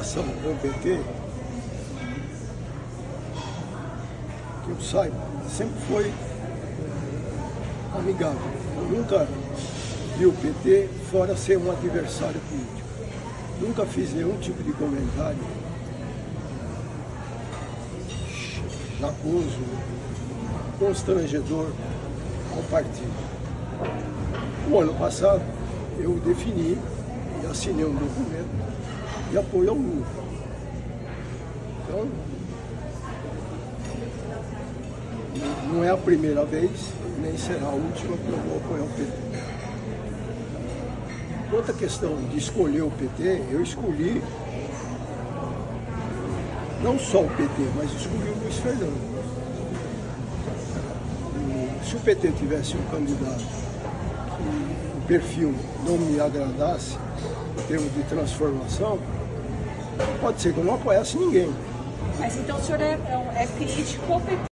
relação com o PT, que eu saiba, sempre foi amigável. Eu nunca vi o PT fora ser um adversário político. Nunca fiz nenhum tipo de comentário jacoso, constrangedor ao partido. O ano passado eu defini e assinei um documento de apoio ao Lula. Então, não é a primeira vez, nem será a última que eu vou apoiar o PT. Outra questão de escolher o PT, eu escolhi não só o PT, mas escolhi o Luiz Fernando. E se o PT tivesse um candidato que o perfil não me agradasse, em termos de transformação, pode ser que eu não apoiasse ninguém. Mas então o senhor é, é, é crítico?